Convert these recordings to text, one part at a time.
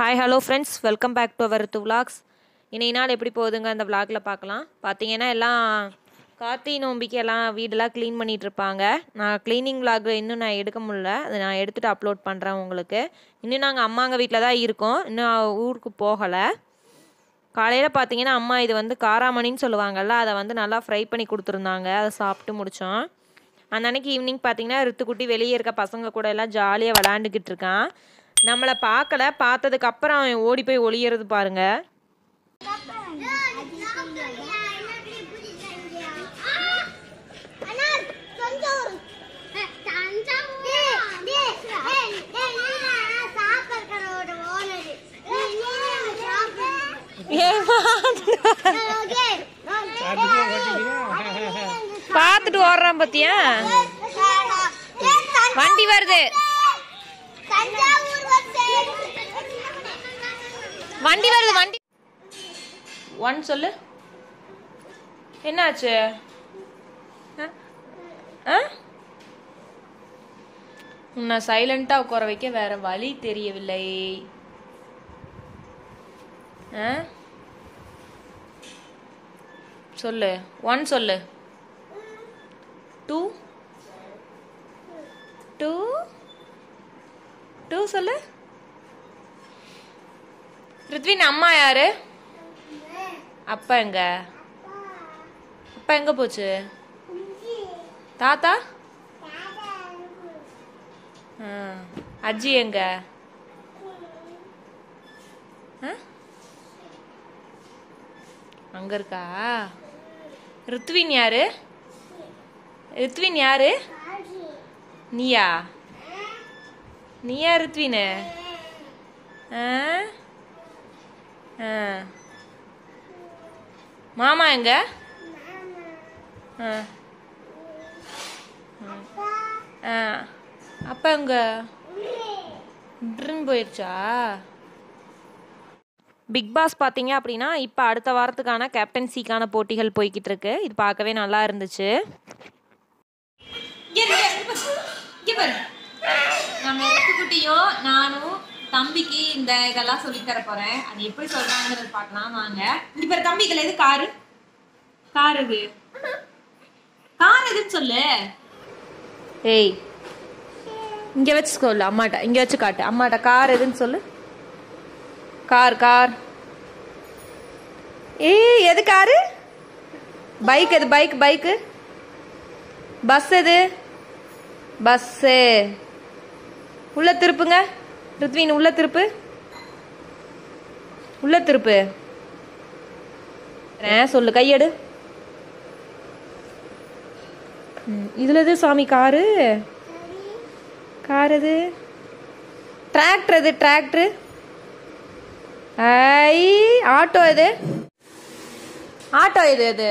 Hi hello friends welcome back to our to vlogs. இன்னைக்கு நாள் எப்படி போகுதுங்க அந்த vlogல பார்க்கலாம். பார்த்தீங்கன்னா எல்லாம் கார்த்தி நோம்பிக்கு எல்லாம் வீடெல்லாம் க்ளீன் பண்ணிகிட்டு இருப்பாங்க. நான் க்ளீனிங் vlog இன்னும் நான் எடுக்க முடில அதை நான் எடுத்துகிட்டு அப்லோட் பண்ணுறேன் உங்களுக்கு. இன்னும் நாங்கள் அம்மாங்க வீட்டில் தான் இருக்கோம். இன்னும் ஊருக்கு போகலை. காலையில் பார்த்தீங்கன்னா அம்மா இது வந்து காராமணின்னு சொல்லுவாங்கள்ல அதை வந்து நல்லா ஃப்ரை பண்ணி கொடுத்துருந்தாங்க. அதை சாப்பிட்டு முடித்தோம் அந்த அன்னைக்கு ஈவினிங் பார்த்தீங்கன்னா ரித்துக்குட்டி வெளியே இருக்க பசங்க கூட எல்லாம் ஜாலியாக விளாண்டுக்கிட்டு இருக்கான். நம்மளை பார்க்கல பார்த்ததுக்கு அப்புறம் அவன் ஓடி போய் ஒளியறது பாருங்க. பார்த்துட்டு ஓடுறான் பத்தியா? வண்டி வருது. வண்டி வருது வண்டி. ஒன் சொல்லு. என்னாச்சு? ஆ? ஆ? உன்னை சைலண்டா உட்கார வைக்க வேற வழி தெரியவில்லை. ஆ? சொல்லு. ஒன் சொல்லு. டூ டூ டூ சொல்லு. ரித்வின் அம்மா யாரு? அப்பா எங்க? அப்பா எங்க போச்சு? தாத்தா? ஆ, அஜி எங்க? ஆ? அங்க இருக்கா? ரித்வின் யாரு? ரித்வின் யாரு? நீயா? நீயா ரித்வின்? ஆ. மாமா எங்க? ஆ. ஆ. அப்பா எங்க? ட்ரின் போயிடுச்சா பிக் பாஸ் பார்த்தீங்க அப்படின்னா இப்போ அடுத்த வாரத்துக்கான கேப்டன்சிக்கான போட்டிகள் போய்கிட்டு இருக்கு இது பார்க்கவே நல்லா இருந்துச்சு. நம்ம குட்டியும் நானும் தம்பிக்கு இந்த இதெல்லாம் சொல்லி தர போறேன். அது எப்படி சொல்றாங்கன்னு பார்க்கலாம் வாங்க. இப்ப பேர் எது? காரு? கார் இது கார் எதுன்னு சொல்லு. ஏய் இங்க வச்சு சொல்லு அம்மாட்ட. இங்க வச்சு காட்டு. அம்மாட்ட கார் எதுன்னு சொல்லு. Car car. ஏய் எது காரு? பைக் எது? பைக் பைக்கு பஸ் எது? பஸ்ஸு. உள்ள திருப்புங்க. ருத்வின் உள்ள திருப்பு. உள்ள திருப்பு. சொல்லு கையெடு. இதுல எது சாமி காரு? கார் எது? டிராக்டர் எது டிராக்டர்? ஐ ஆட்டோ எது? ஆட்டோ எது எது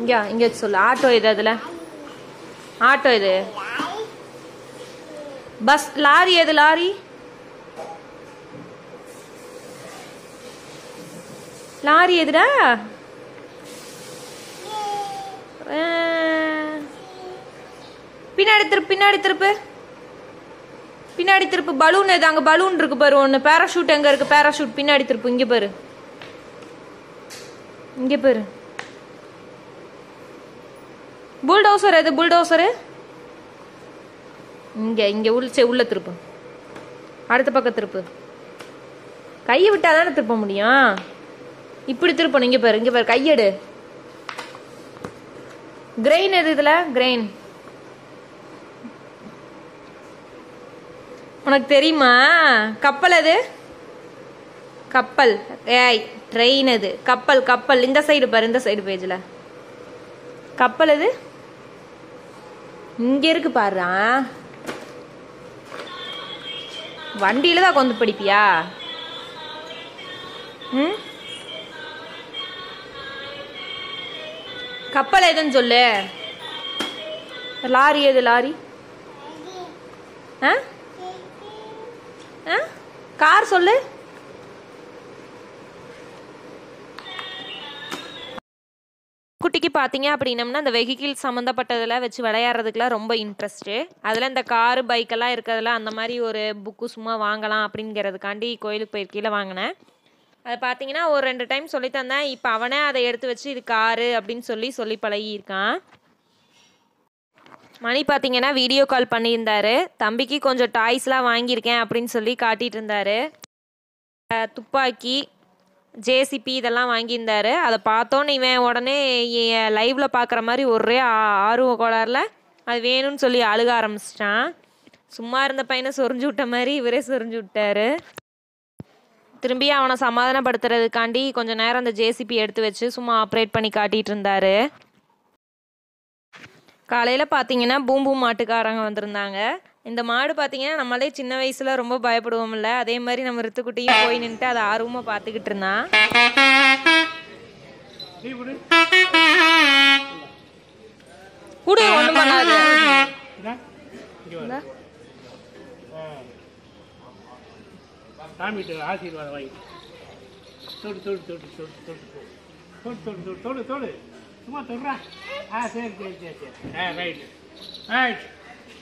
இங்க இங்க சொல்லு ஆட்டோ எது அதுல? ஆட்டோ இது பஸ் லாரி எது லாரி? லாரி எதுடா? பின்னாடி திருப்பு பின்னாடி திருப்பு. பின்னாடி திருப்பு பலூன் எது அங்கே பலூன் இருக்கு பாரு ஒன்று பேராஷூட் எங்கே இருக்கு? பேராஷூட் பின்னாடி திருப்பு இங்கே பாரு. இங்கே பாரு. புல்டோசர் எது புல்டோசரு இங்க இங்க உள்ள சே, உள்ள திருப்பு. அடுத்த பக்கம் திருப்பு. கையை விட்டால் தானே திருப்ப முடியும்? இப்படி திருப்பணும். இங்க பாரு இங்க பாரு. கையெடு. கிரெயின் எது இதுல? கிரெயின் உனக்கு தெரியுமா? கப்பல் அது கப்பல். ஏய் ட்ரெயின் அது கப்பல் கப்பல். இந்த சைடு பாரு இந்த சைடு பேஜ்ல கப்பல் எது? இங்க இருக்கு பாருறான் வண்டியில தான் கொண்டு படிப்பியா? ம்? கப்பல் எதுன்னு சொல்லு. லாரி எது லாரி? ஆ? ஆ? கார் சொல்லு. பார்த்தீங்க அப்படின்னம்னா அந்த வெஹிக்கிள் சம்மந்தப்பட்டதெல்லாம் வச்சு விளையாடுறதுக்குலாம் ரொம்ப இன்ட்ரெஸ்ட்டு அதில் இந்த காரு பைக்கெல்லாம் இருக்கிறதுல அந்த மாதிரி ஒரு புக்கு சும்மா வாங்கலாம் அப்படிங்கிறதுக்காண்டி கோயிலுக்கு போயிருக்கையில் வாங்கினேன். அது பார்த்தீங்கன்னா ஒரு ரெண்டு டைம் சொல்லி தந்தேன். இப்போ அவனே அதை எடுத்து வச்சு இது காரு அப்படின்னு சொல்லி சொல்லி பழகியிருக்கான். மணி பார்த்தீங்கன்னா வீடியோ கால் பண்ணியிருந்தாரு. தம்பிக்கு கொஞ்சம் டாய்ஸ்லாம் வாங்கியிருக்கேன் அப்படின்னு சொல்லி காட்டிகிட்டு இருந்தாரு. துப்பாக்கி ஜேசிபி இதெல்லாம் வாங்கியிருந்தாரு. அதை பார்த்தோன்னு இவன் உடனே லைவில் பார்க்குற மாதிரி ஒரே ஆர்வ கோளாறுல அது வேணும்னு சொல்லி அழுக ஆரம்பிச்சிட்டான். சும்மா இருந்த பையனை சொரிஞ்சு விட்ட மாதிரி இவரே சொரிஞ்சு விட்டாரு. திரும்பி அவனை சமாதானப்படுத்துறதுக்காண்டி கொஞ்ச நேரம் அந்த ஜேசிபி எடுத்து வச்சு சும்மா ஆப்ரேட் பண்ணி காட்டிகிட்டு இருந்தாரு. காலையில் பார்த்தீங்கன்னா பூம்பூ மாட்டுக்காரங்க வந்திருந்தாங்க. இந்த மாடு பார்த்தீங்கன்னா நம்மளே சின்ன வயசில் ரொம்ப பயப்படுவோம்ல அதே மாதிரி நம்ம ரித்துக்குட்டியும் போய் நின்றுட்டு அதை ஆர்வமாக பார்த்துக்கிட்டு இருந்தான் கூட ஒன்றும் பண்ணாது இந்தா, இங்க வா. ஆ. சாமிகிட்ட ஆசீர்வாதம் வாங்கி தொடு தொடு தொடு தொடு தொடு தொடு தொடு தொடு தொடு தொடு சும்மா தொடுறா ஆ சரி சரி சரி சரி ஆ ரைட் ரைட்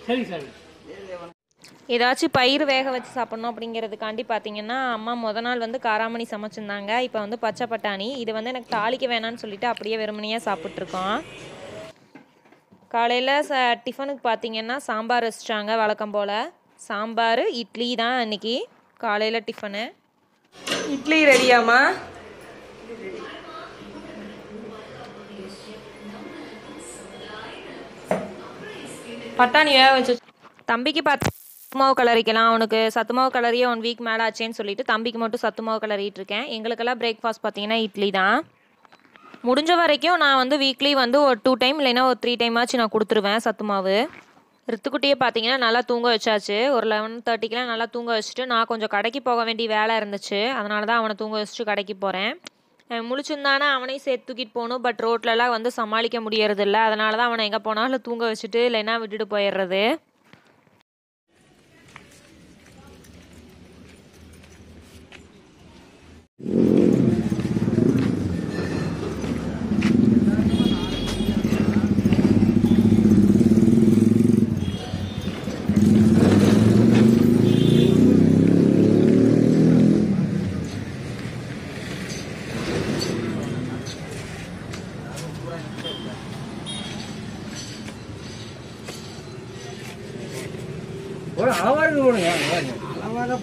சரி சாமி ஏதாச்சும் பயிர் வேக வச்சு சாப்பிட்ணும் அப்படிங்கிறதுக்காண்டி பார்த்தீங்கன்னா அம்மா முத நாள் வந்து காராமணி சமைச்சிருந்தாங்க. இப்போ வந்து பச்சை பட்டாணி. இது வந்து எனக்கு தாளிக்க வேணாம்னு சொல்லிட்டு அப்படியே வெறுமனையாக சாப்பிட்ருக்கோம் காலையில் ச டிஃபனுக்கு பார்த்தீங்கன்னா சாம்பார் வச்சிட்டாங்க வழக்கம் போல். சாம்பார் இட்லி தான் அன்னைக்கு காலையில் டிஃபனு இட்லி ரெடியாம்மா? பட்டாணி வேக வச்சு தம்பிக்கு பார்த்து சத்துமாவு கலரிக்கலாம் அவனுக்கு சத்துமாவு கலரியே ஒன் வீக் மேலே ஆச்சேன்னு சொல்லிட்டு தம்பிக்கு மட்டும் சத்துமாவு கலரிட்டு இருக்கேன். எங்களுக்கெல்லாம் பிரேக்ஃபாஸ்ட் பார்த்தீங்கன்னா இட்லி தான். முடிஞ்ச வரைக்கும் நான் வந்து வீக்லி வந்து ஒரு டூ டைம் இல்லைன்னா ஒரு த்ரீ டைம் ஆச்சு நான் கொடுத்துருவேன் சத்து மாவு ரித்துக்குட்டியை பார்த்தீங்கன்னா நல்லா தூங்க வச்சாச்சு. ஒரு லெவன் தேர்ட்டிக்கெலாம் நல்லா தூங்க வச்சுட்டு நான் கொஞ்சம் கடைக்கு போக வேண்டிய வேலை இருந்துச்சு. அதனால தான் அவனை தூங்க வச்சுட்டு கடைக்கு போகிறேன் முழிச்சிருந்தானா அவனையும் சேர்த்து தூக்கிட்டு போகணும். பட் ரோட்லலாம் வந்து சமாளிக்க முடியறதில்ல. அதனால தான் அவனை எங்கே போனாலும் தூங்க வச்சுட்டு இல்லைன்னா விட்டுட்டு போயிடுறது.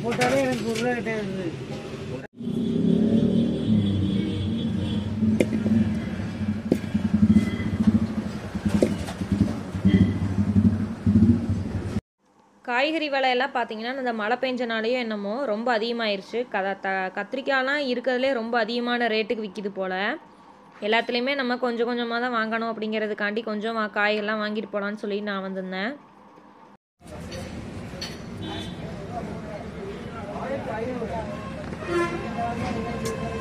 போட்டாலே எனக்கு உருளை கிடையாது காய்கறி விலையெல்லாம் பார்த்தீங்கன்னா இந்த மழை பெஞ்சனாலேயும் என்னமோ ரொம்ப அதிகமாயிருச்சு. கத த கத்திரிக்காய்லாம் இருக்கிறதுலே ரொம்ப அதிகமான ரேட்டுக்கு விற்கிது போல். எல்லாத்துலேயுமே நம்ம கொஞ்சம் கொஞ்சமாக தான் வாங்கணும் அப்படிங்கிறதுக்காண்டி கொஞ்சம் வா- காய்கறிலாம் வாங்கிட்டு போகலான்னு சொல்லி நான் வந்திருந்தேன்.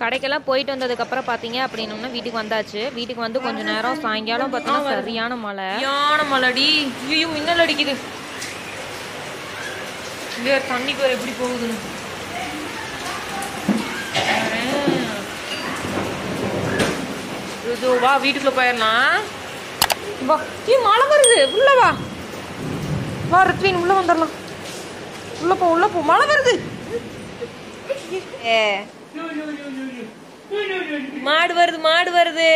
கடைக்கெல்லாம் போயிட்டு வந்ததுக்கப்புறம் பார்த்தீங்க அப்படின்னோம்னா வீட்டுக்கு வந்தாச்சு. வீட்டுக்கு வந்து கொஞ்ச நேரம் சாயங்காலம் பார்த்தோன்னா சரியான மழை. சரியான மழைடி. ஐயோ மின்னல் அடிக்குது. இல்லையா தண்ணிக்கு வேறு எப்படி போகுதுன்னு. இதோ வா வீட்டுக்குள்ள போயிடலாம். வா. ஏ மழை வருது. உள்ள வா. வா ரித்வின் உள்ள வந்துடலாம். உள்ள போ உள்ள போ. மழை வருது. ஏ. மாடு வருது மாடு வருது.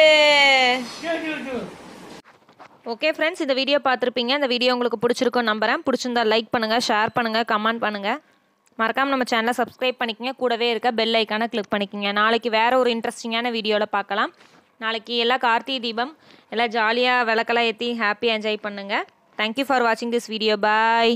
ஓகே ஃப்ரெண்ட்ஸ் இந்த வீடியோ பார்த்துருப்பீங்க. இந்த வீடியோ உங்களுக்கு பிடிச்சிருக்கும் நம்புறேன். பிடிச்சிருந்தா லைக் பண்ணுங்கள் ஷேர் பண்ணுங்கள் கமெண்ட் பண்ணுங்கள் மறக்காமல் நம்ம சேனலை சப்ஸ்கிரைப் பண்ணிக்கங்க. கூடவே இருக்க பெல் ஐக்கானை கிளிக் பண்ணிக்கங்க. நாளைக்கு வேறு ஒரு இன்ட்ரெஸ்டிங்கான வீடியோவில் பார்க்கலாம். நாளைக்கு எல்லாம் கார்த்திகை தீபம் எல்லாம் ஜாலியாக விளக்கெல்லாம் ஏற்றி ஹாப்பியாக என்ஜாய் பண்ணுங்கள் தேங்க்யூ ஃபார் வாட்சிங் திஸ் வீடியோ பாய்